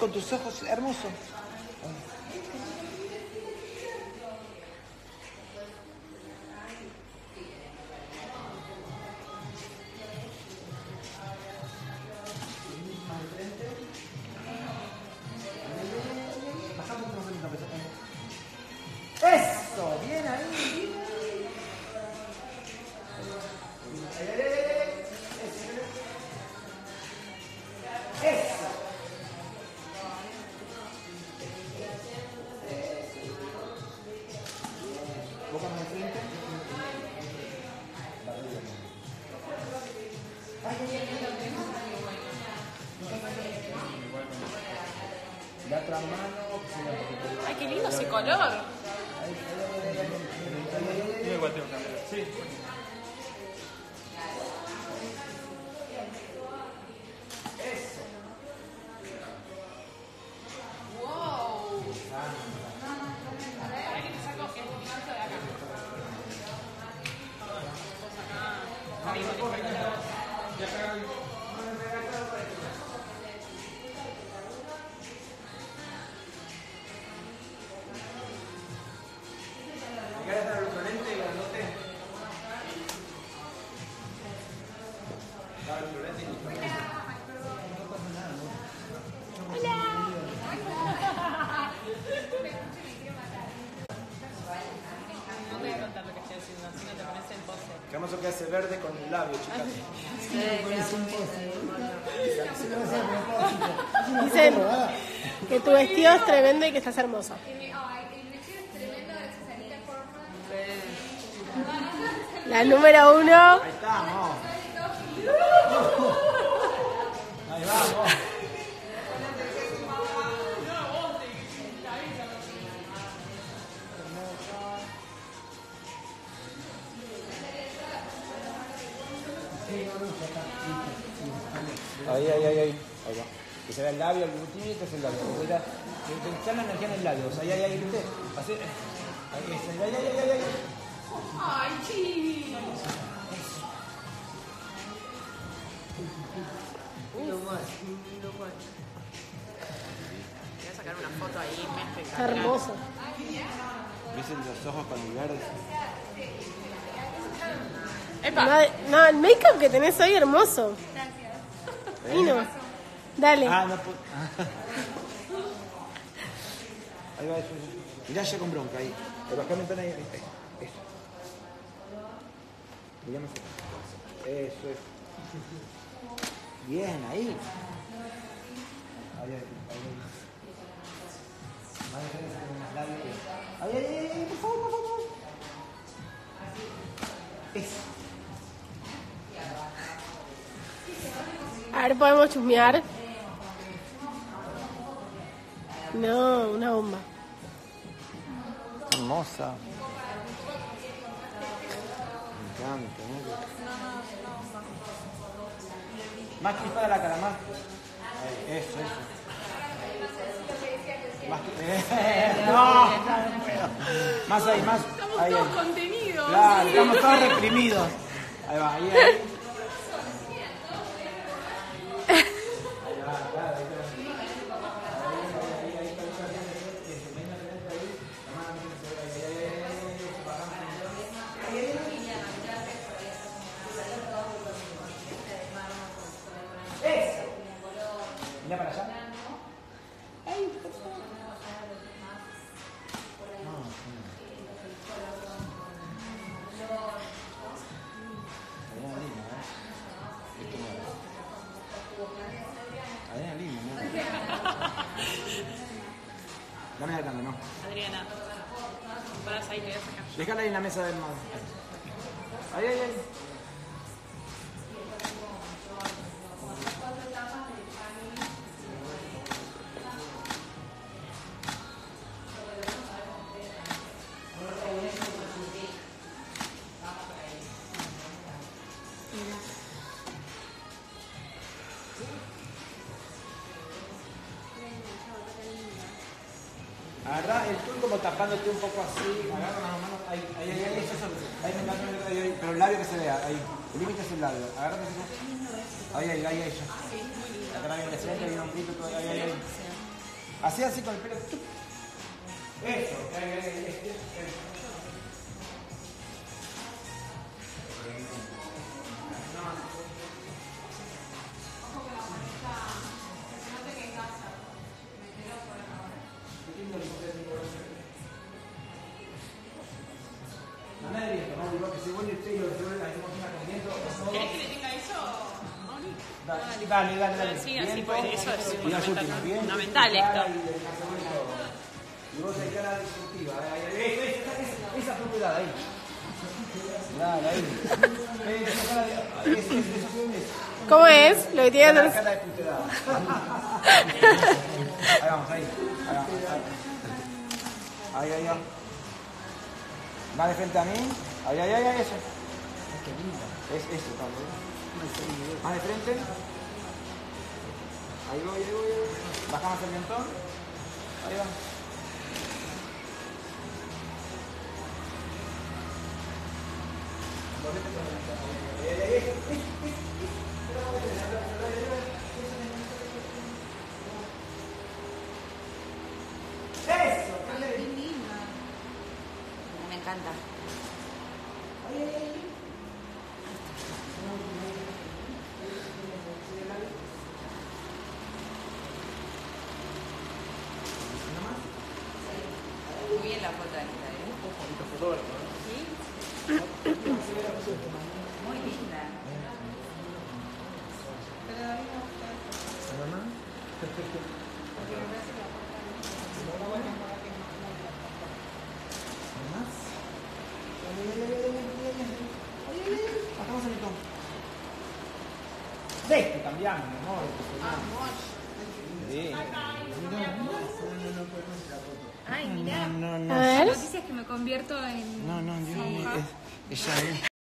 con tus ojos, hermoso. Ay, qué lindo ese color. Hermoso que hace verde con el labio, chicas. Dicen que tu vestido es tremendo y que estás hermosa. La número uno. Ahí estamos. Ahí vamos. Ahí, ahí, ahí, ahí. Ahí va. Que se vea el labio, el glutito, es el labio. Que que la energía en el labio. O sea, ahí, ahí, ahí, ¿viste? Así. Ahí, ahí, ahí, ahí, ahí. Ay, chibi. Voy a sacar una foto ahí, me Está espectacular. hermoso. ¿Viste los ojos con verde? Epa. No, no, el make-up que tenés hoy hermoso. Vino. Dale. Ah, no puedo. Ahí va, eso. Mirá ya con bronca ahí. Me ahí. ahí, ahí. Eso. Mirá mejor. Eso es. Bien, ahí. Ahí. Más. Ahí, ahí, ahí, ahí, por favor, por favor. Eso. A ver, podemos chusmear. No, una bomba. Hermosa. Me encanta, ¿no? Más crispada la cara, más. Ahí, eso, eso. Más que- eh, no, no puedo. Más ahí, más. Estamos Ahí, todos ahí. contenidos. Claro, estamos todos reprimidos. Ahí va, ahí, ahí. Mira para allá. Adriana Lima, ¿eh? Esto no es. Adriana Lima, ¿no? Dame la tanda, ¿no? Adriana. Parás ahí, te voy a sacar. Déjala ahí en la mesa del más. Ahí, ahí, ahí. Agarrá el tul como tapándote un poco así, agarra ahí, ahí, ahí, ahí, pero el labio que se vea, ahí, el límite es el labio, agárrate ahí, ahí, ahí, ahí, ahí, ahí, ahí. Así, así con el pelo. Ahí, ahí, ahí, ahí, ahí. Viento, no, digo que si vuelve el pelo, si vuelve la cocina con viento, o todo. ¿Querés que le tenga eso? Dale, dale, dale. dale. Sí, así Viento, pues, eso es y las fundamental, esto. Y, vos hay cara destructiva. Ahí, ahí, ahí, esa, propiedad ahí. Dale, ahí. Eh, ahí, eso, eso. ¿Cómo es? Lo que tiene Cara, de. Ahí vamos, ahí. Ahí. Ahí, ahí, ahí. Va de frente a mí. Ahí, ahí, ahí, ahí, eso. Es eso, también. Más de frente. Ahí voy, ahí voy, ahí voy. Baja más el mentón. Ahí va. encanta. Muy bien la foto ¿eh? ¿Sí? Muy linda. Bajamos el mentón. Este cambiamos, mi amor. Sí. Ay, mirá. No, A no, ver. Noticias que me convierto en. no, no, yo no. Ella es.